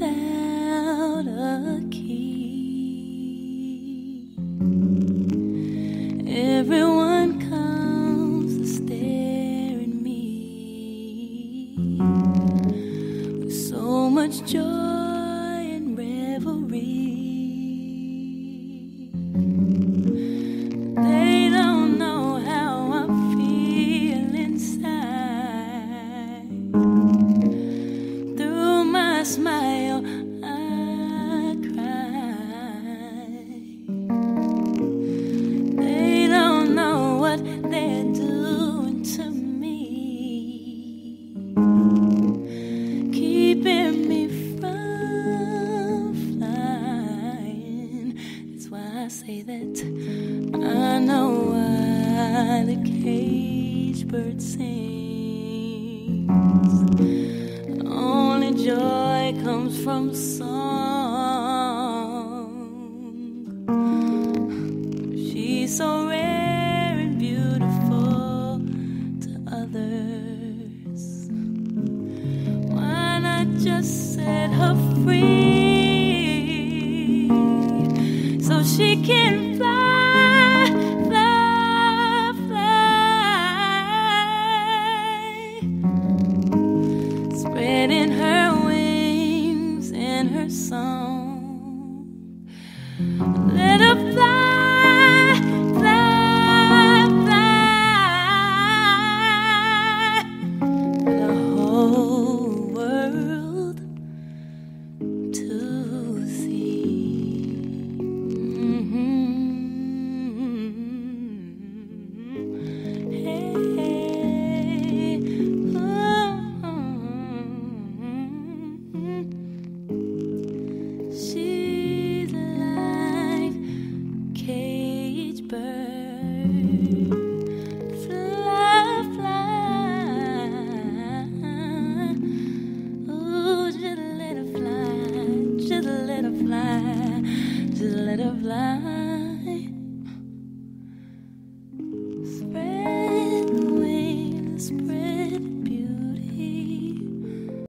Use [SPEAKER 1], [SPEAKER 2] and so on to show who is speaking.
[SPEAKER 1] that I know why the cage bird sings. Only joy comes from song. She's so rare and beautiful to others. Why not just set her free so she can fly, fly, fly, spreading her wings in her song. Her fly,